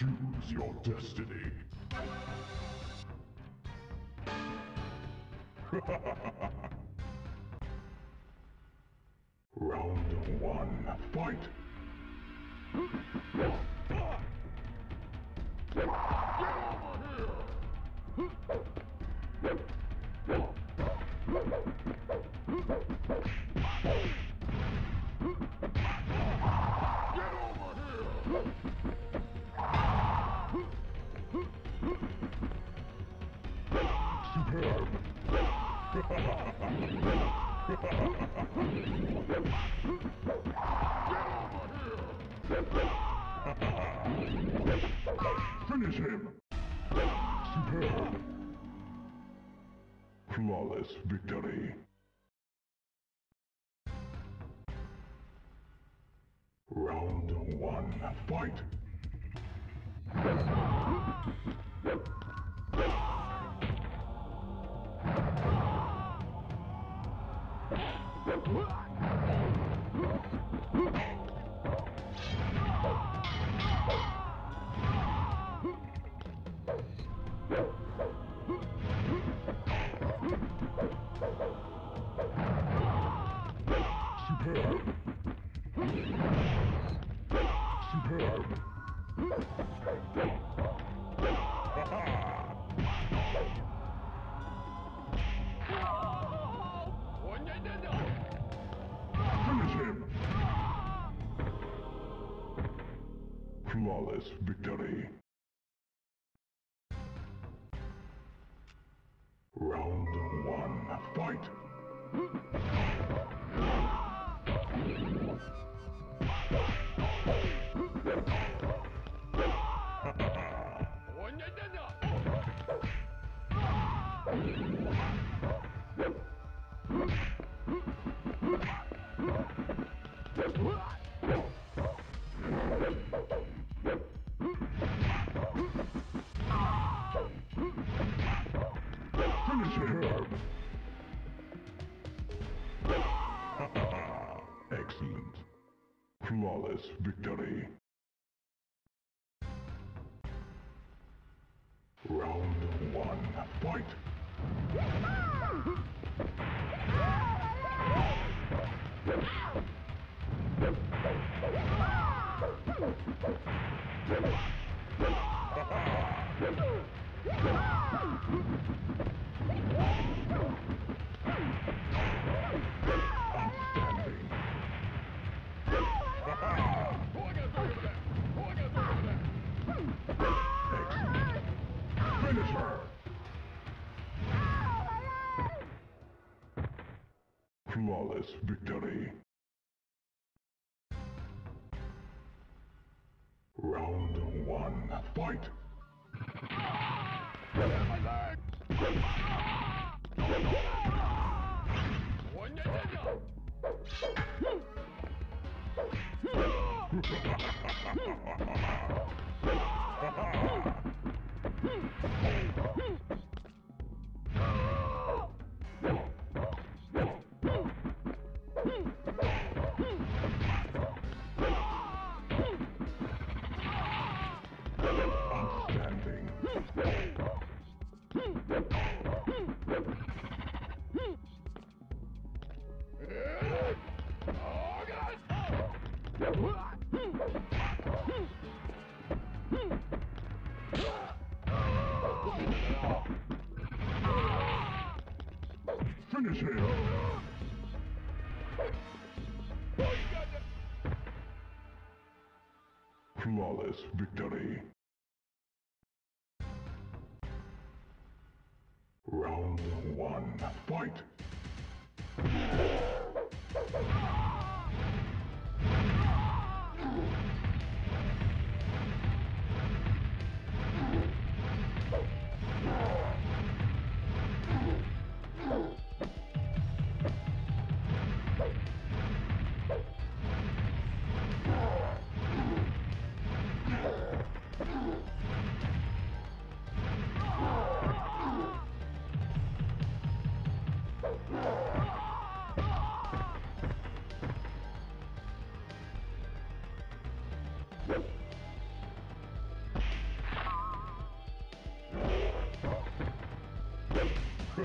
Choose your destiny. Round one, fight! Superb! Finish him! Superb! Flawless victory. Round one, fight! Superb! Flawless victory. Round one, fight! Him! Excellent. Flawless victory. Round one, fight! Flawless victory. Round one, fight! Outstanding. Finish him! Flawless victory. Round one, fight!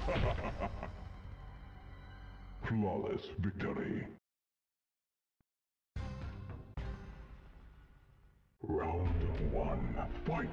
Flawless victory. Round one, fight!